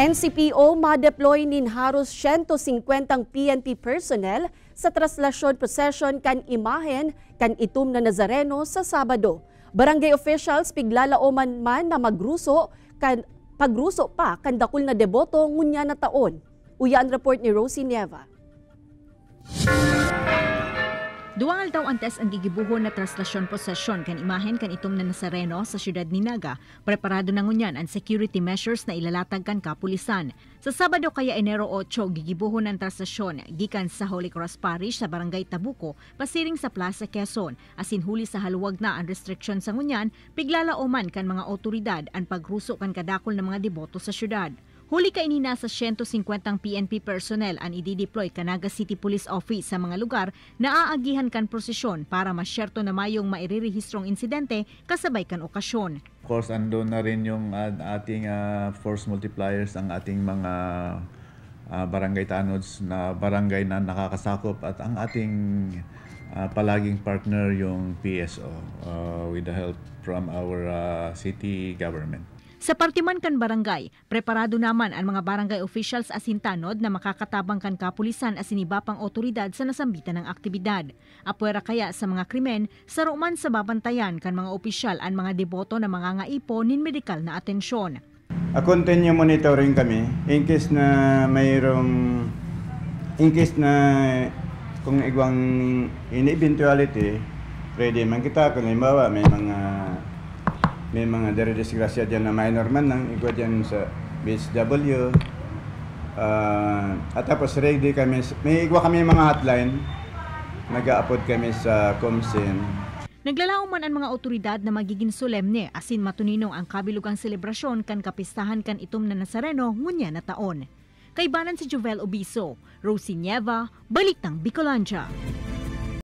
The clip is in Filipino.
NCPO ma-deploy nin haros 150 PNP personnel sa traslasyon procession kan imahen kan itum na Nazareno sa Sabado. Barangay officials piglalaoman man na magruso kan pagruso pa kan dakul na deboto ngunya na taon. Uya ang report ni Rosie Nieva. Duwang aldaw antes ang gigibuhon na traslasyon posesyon kan imahen kan itom na Nazareno sa siyudad ni Naga. Preparado na ngunyan ang security measures na ilalatag kan kapulisan. Sa Sabado kaya Enero 8, gigibuhon ang traslasyon gikan sa Holy Cross Parish sa Barangay Tabuco, pasiring sa Plaza Quezon. Asin huli sa haluwag na ang restriction sa ngunyan, piglalauman kan mga otoridad ang pagruso kan kadakol ng mga deboto sa siyudad. Huli ka inina sa 150 PNP personnel ang idideploy Canaga City Police Office sa mga lugar na aagihan kan prosesyon para masyerto na mayong mairirehistrong insidente kasabay kan okasyon. Of course, andun na rin yung uh, ating uh, force multipliers, ang ating mga uh, barangay tanods na barangay na nakakasakop at ang ating uh, palaging partner yung PSO uh, with the help from our uh, city government. Sa partiman kan barangay, preparado naman ang mga barangay officials asintanod na makakatabang kan kapulisan asiniba pang otoridad sa nasambitan ng aktibidad. Apwera kaya sa mga krimen, saruman sa babantayan kan mga opisyal ang mga deboto na mga ngaipo nin medikal na atensyon. A continue monitoring kami in case na mayroong in case na kung igwang in eventuality ready man kita kung halimbawa may mga may mga dire-disgrasya dyan na minor man lang, igwa dyan sa BSW. Uh, at tapos ready kami, may igwa kami mga hotline, nag-a-upload kami sa Comsin. Naglalao man ang mga otoridad na magiging solemne asin matuninong ang kabilugang selebrasyon kan kapistahan kan itom na Nazareno ngunya na taon. Kaibanan si Jovel Obiso, Rosie Nieva, Baliktang Bicolandia.